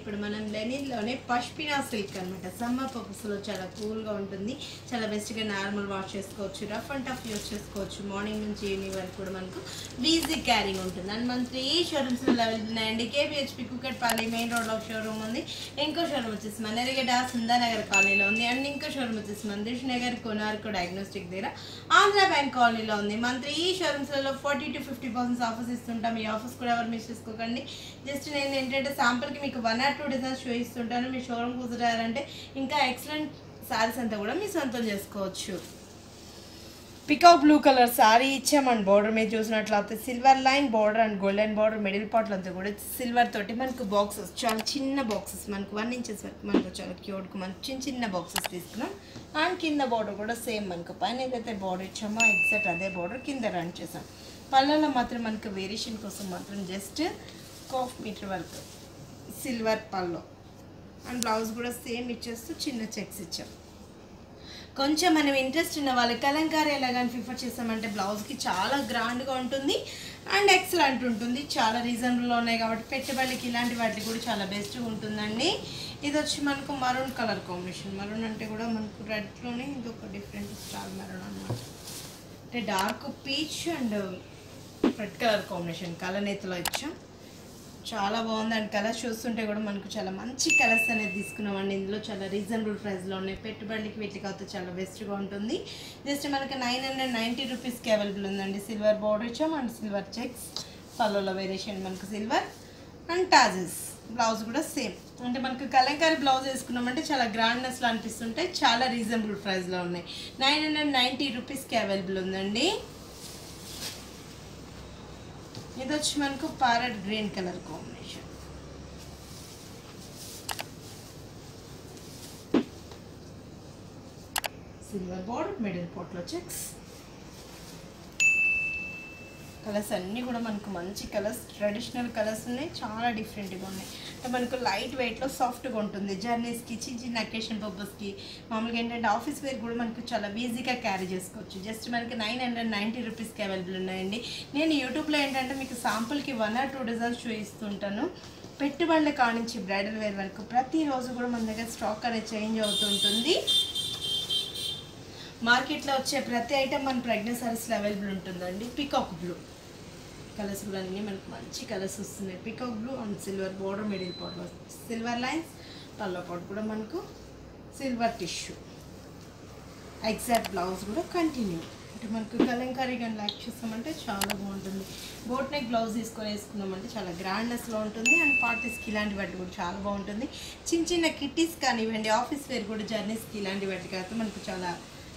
ఇప్పుడు మనం లెనిన్లోనే పష్మినా సిల్క్ అనమాట సమ్మర్ పర్పస్లో చాలా కూల్గా ఉంటుంది. చాలా బెస్ట్గా నార్మల్ వాష్ చేసుకోవచ్చు రఫ్ అండ్ టఫ్ యూస్ చేసుకోవచ్చు. మార్నింగ్ నుంచి ఈవినింగ్ వరకు కూడా మనకు ఈజీ క్యారింగ్ ఉంటుంది. అండ్ మన త్రీ షోరూమ్స్లో అవైలబుల్ ఉన్నాయండి కేబిహెచ్పి కుకట్పల్లి మెయిన్ రోడ్లో షోరూమ్ ఉంది. ఇంకో షోరూమ్ వచ్చేసి మన ఎరగడ సుందానగర్ కాలనీలో ఉంది. అండ్ ఇంకో షోరూమ్ వచ్చేసి మందిష్ నగర్ కొనార్కు డయాగ్నోస్టిక్ దగ్గర ఆంధ్ర బ్యాంక్ కాలనీలో ఉంది. మన three షోరూమ్స్లలో forty to fifty percent offers ఇస్తుంటాం. ఈ ఆఫర్స్ కూడా ఎవరు మిస్ చేసుకోకండి. జస్ట్ నేను ఏంటంటే శాంపుల్కి మీకు వన్ ఆర్ టూ డిజైన్స్ చూపిస్తుంటాను మీ షోరూమ్ కుదిరారంటే ఇంకా ఎక్సలెంట్ శారీస్ అంతా కూడా మీ సొంతం చేసుకోవచ్చు. పికాక్ బ్లూ కలర్ సారీ ఇచ్చామండి బార్డర్ మీద చూసినట్లయితే silver line border and golden border middle పార్ట్లో అంతా కూడా సిల్వర్ తోటి మనకు బాక్సెస్ చాలా చిన్న బాక్సెస్ మనకు వన్ ఇంచెస్ వరకు మనకు చాలా క్యూట్గా మనకు చిన్న చిన్న బాక్సెస్ తీసుకున్నాం. అండ్ కింద బార్డర్ కూడా సేమ్ మనకు. పైన ఏదైతే బార్డర్ ఇచ్చామో ఎగ్జాక్ట్ అదే బార్డర్ కింద రన్ చేసాం. పళ్ళలో మాత్రం మనకు వేరియేషన్ కోసం మాత్రం జస్ట్ కాఫ్ మీటర్ వరకు. సిల్వర్ పల్లో అండ్ బ్లౌజ్ కూడా సేమ్ ఇచ్చేస్తూ చిన్న చెక్స్ ఇచ్చాం. కొంచెం మనం ఇంట్రెస్ట్ ఉన్న వాళ్ళు కలంకారీ ఎలాగని ప్రిఫర్ చేసామంటే బ్లౌజ్కి చాలా గ్రాండ్గా ఉంటుంది అండ్ ఎక్సలెంట్ ఉంటుంది. చాలా రీజనబుల్లో ఉన్నాయి కాబట్టి పెట్టుబడికి ఇలాంటి వాటికి కూడా చాలా బెస్ట్గా ఉంటుందండి. ఇది వచ్చి మనకు మరూన్ కలర్ కాంబినేషన్. మరూన్ అంటే కూడా మనకు రెడ్లోనే ఇది ఒక డిఫరెంట్ స్టార్ మరూన్ అనమాట అంటే dark peach and red colour combination కలనేతలో ఇచ్చాం. చాలా బాగుంది అండ్ కలర్స్ చూస్తుంటే కూడా మనకు చాలా మంచి కలర్స్ అనేది తీసుకున్నామండి. ఇందులో చాలా రీజనబుల్ ప్రైస్లో ఉన్నాయి. పెట్టుబడికి వీటికి అయితే చాలా బెస్ట్గా ఉంటుంది. జస్ట్ మనకి నైన్ హండ్రెడ్ నైంటీ రూపీస్కి అవైలబుల్ ఉందండి. సిల్వర్ బార్డర్ ఇచ్చాం అండ్ సిల్వర్ చెక్స్. పళ్ళలో వేరియేషన్ మనకు సిల్వర్ అండ్ టాజెస్. బ్లౌజ్ కూడా సేమ్. అంటే మనకు కలంకారీ బ్లౌజ్ వేసుకున్నామంటే చాలా గ్రాండ్నెస్లో అనిపిస్తుంటాయి చాలా రీజనబుల్ ప్రైస్లో ఉన్నాయి. నైన్ హండ్రెడ్ నైంటీ రూపీస్కి అవైలబుల్ ఉందండి. ఇది వచ్చి మనకు parrot green colour combination silver border middle పోట్లో checks colours అన్నీ కూడా మనకు మంచి కలర్స్ ట్రెడిషనల్ కలర్స్ ఉన్నాయి చాలా డిఫరెంట్గా ఉన్నాయి. అంటే మనకు లైట్ వెయిట్లో సాఫ్ట్గా ఉంటుంది. జర్నీస్కి చిన్న చిన్న అకేషన్ పర్పస్కి మామూలుగా ఏంటంటే ఆఫీస్ వేర్ కూడా మనకు చాలా ఈజీగా క్యారీ చేసుకోవచ్చు. జస్ట్ మనకి నైన్ హండ్రెడ్ నైంటీ రూపీస్కి అవైలబుల్ ఉన్నాయండి. నేను యూట్యూబ్లో ఏంటంటే మీకు సాంపుల్కి వన్ ఆర్ టూ డిజైన్స్ చూపిస్తుంటాను. పెట్టుబడుల కానించి బ్రైడల్ వేర్ వరకు ప్రతిరోజు కూడా మన దగ్గర స్టాక్ అనేది చేంజ్ అవుతుంటుంది. మార్కెట్లో వచ్చే ప్రతి ఐటమ్ మన ప్రెగ్నెంట్ సారీస్లో అవైలబుల్ ఉంటుందండి. పికాక్ బ్లూ కలర్స్ కూడా అన్నీ మనకు మంచి కలర్స్ వస్తున్నాయి. Peacock blue and silver border middle powder silver lines pallu powder కూడా మనకు సిల్వర్ టిష్యూ ఎగ్జాక్ట్ బ్లౌజ్ కూడా కంటిన్యూ అంటే మనకు కలంకారీ కానీ లైక్ చూస్తామంటే చాలా బాగుంటుంది. బోట్ నెక్ బ్లౌజ్ తీసుకొని వేసుకున్నామంటే చాలా గ్రాండ్నెస్లో ఉంటుంది. అండ్ పార్టీస్కి ఇలాంటి వాటి కూడా చాలా బాగుంటుంది. చిన్న చిన్న కిట్టీస్ కానివ్వండి ఆఫీస్ వేర్ కూడా జర్నీస్కి ఇలాంటి వాటికి అయితే మనకు చాలా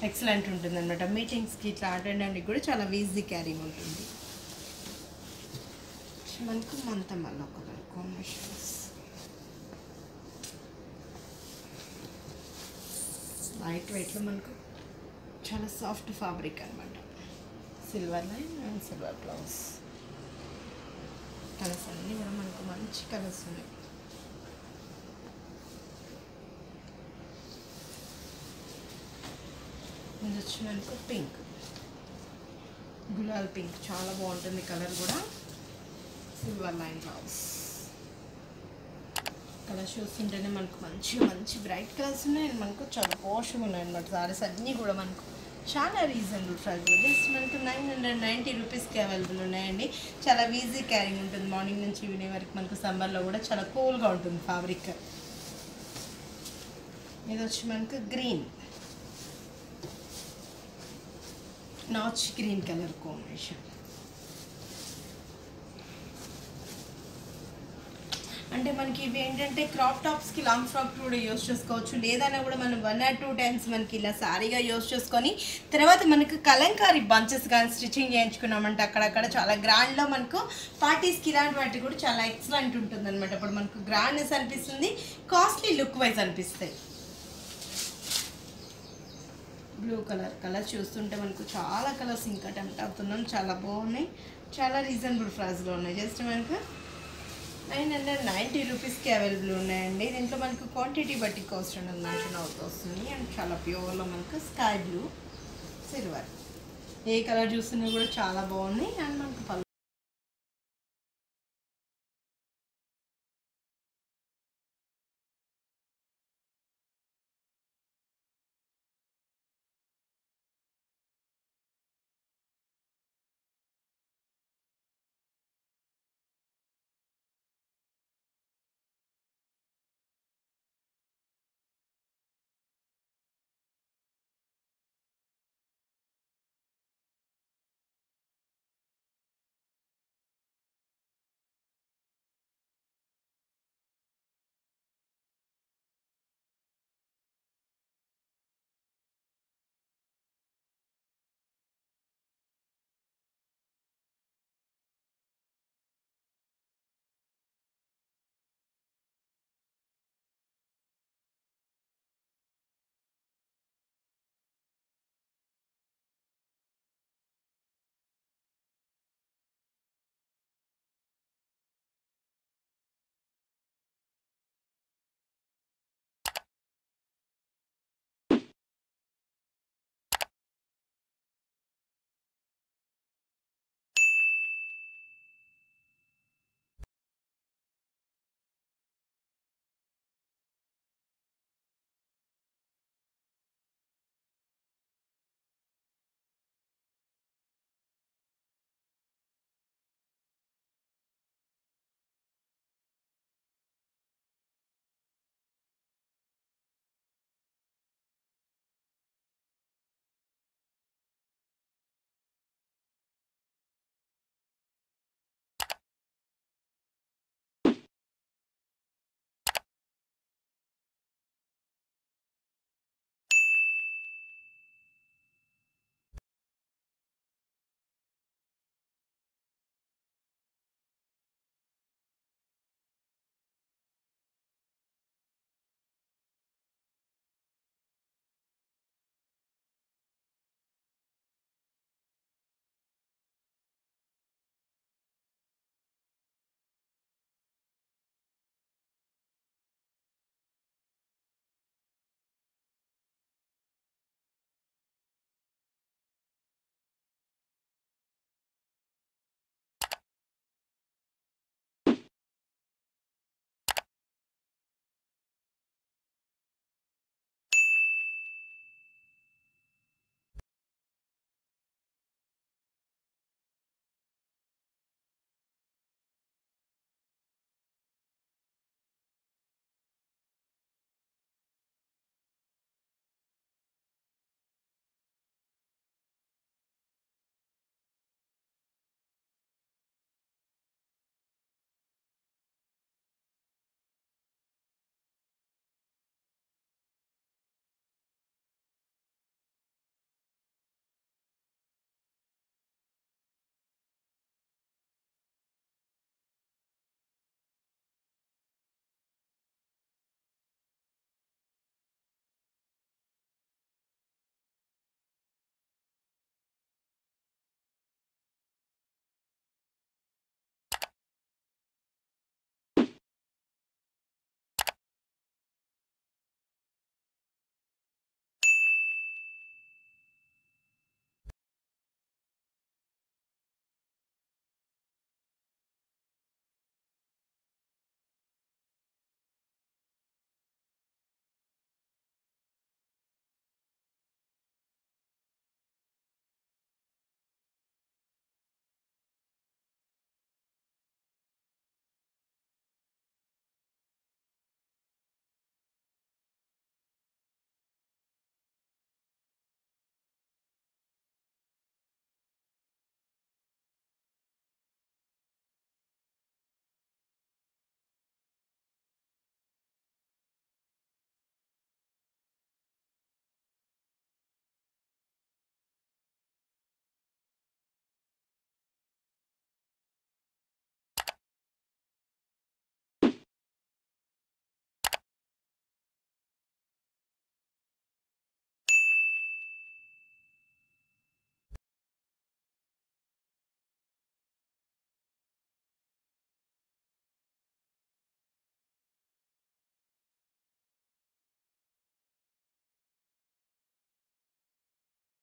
ఎక్సలెంట్ ఉంటుంది అనమాట మీటింగ్స్కి ఇట్లా అటెండ్ అవ్వడానికి కూడా చాలా ఈజీ క్యారింగ్ ఉంటుంది. మనకు మంత మళ్ళీ ఒక కాంబినేషన్స్ లైట్ వెయిట్లో మనకు చాలా సాఫ్ట్ ఫ్యాబ్రిక్ అనమాట silver line and silver blouse colours అన్నీ కూడా మనకు మంచి కలర్స్ ఉన్నాయి. ఇది వచ్చి మనకు పింక్. గులాల్ పింక్. చాలా బాగుంటుంది కలర్ కూడా. సిల్వర్ లైన్ బ్లౌజ్ కలర్ చూస్తుంటేనే మనకు మంచి మంచి బ్రైట్ కలర్స్ ఉన్నాయి. అండ్ మనకు చాలా పోషగా ఉన్నాయి అనమాట సారీస్ అన్నీ కూడా మనకు చాలా రీజనబుల్ ప్రైస్ జస్ట్ మనకు నైన్ హండ్రెడ్ నైంటీ రూపీస్కి అవైలబుల్ ఉన్నాయండి. చాలా ఈజీ క్యారింగ్ ఉంటుంది. మార్నింగ్ నుంచి ఈవినింగ్ వరకు మనకు సమ్మర్లో కూడా చాలా కూల్గా ఉంటుంది ఫ్యాబ్రిక్ ఇది వచ్చి మనకు గ్రీన్ నాచ్ గ్రీన్ కలర్ కాంబినేషన్ అంటే మనకి ఇవి ఏంటంటే క్రాప్ టాప్స్కి లాంగ్ ఫ్రాక్ కూడా యూస్ చేసుకోవచ్చు. లేదన్నా కూడా మనం వన్ ఆర్ టూ టైమ్స్ మనకి ఇలా సారీగా యూస్ చేసుకొని తర్వాత మనకు కలంకారీ బంచెస్ కానీ స్టిచ్చింగ్ చేయించుకున్నామంటే అక్కడక్కడ చాలా గ్రాండ్లో మనకు పార్టీస్కి ఇలాంటి వాటి కూడా చాలా ఎక్సలెంట్ ఉంటుంది అనమాట అప్పుడు మనకు గ్రాండ్నెస్ అనిపిస్తుంది కాస్ట్లీ లుక్ వైజ్ అనిపిస్తాయి. బ్లూ కలర్ కలర్ చూస్తుంటే మనకు చాలా కలర్స్ ఇంకా టెంప్ట్ అవుతున్నాం. చాలా బాగున్నాయి. చాలా రీజనబుల్ ప్రైస్లో ఉన్నాయి. జస్ట్ మనకు నైన్ హండ్రెడ్ నైంటీ రూపీస్కి అవైలబుల్ ఉన్నాయండి. దీంట్లో మనకు క్వాంటిటీ బట్టి కాస్ట్ ఉండదు మ్యాషన్ అవుతూ వస్తుంది. అండ్ చాలా ప్యూర్లో మనకు స్కై బ్లూ సిల్వర్ ఏ కలర్ చూస్తున్నా కూడా చాలా బాగున్నాయి. అండ్ మనకు